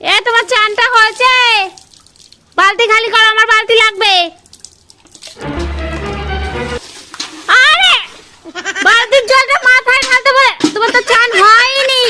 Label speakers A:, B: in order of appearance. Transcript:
A: এ, তোমার চানটা হয়েছে। বালতি খালি করো, আমার বালতি লাগবে। আরে, বালতির জলটা মাথায় ঢালতে বলে তোমার তো চান হয়নি।